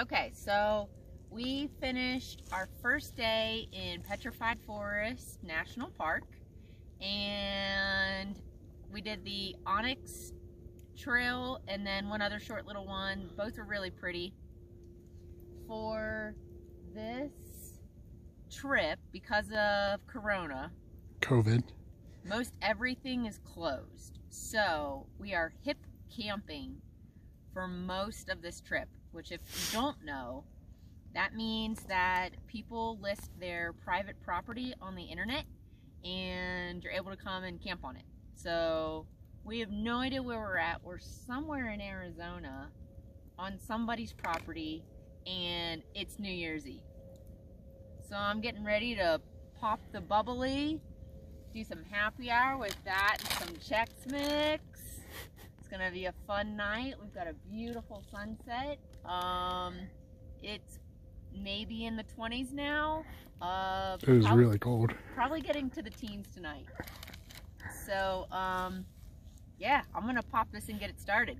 Okay, so we finished our first day in Petrified Forest National Park and we did the Onyx Trail and then one other short little one. Both are really pretty. For this trip, because of Corona, COVID. most everything is closed. So we are hip camping for most of this trip, which if you don't know, that means that people list their private property on the internet and you're able to come and camp on it. So we have no idea where we're at. We're somewhere in Arizona on somebody's property and it's New Year's Eve. So I'm getting ready to pop the bubbly, do some happy hour with that and some Chex Mix. It's gonna be a fun night. We've got a beautiful sunset. Um, it's maybe in the 20s now. Uh, It was really cold. probably getting to the teens tonight. So, um, yeah, I'm gonna pop this and get it started.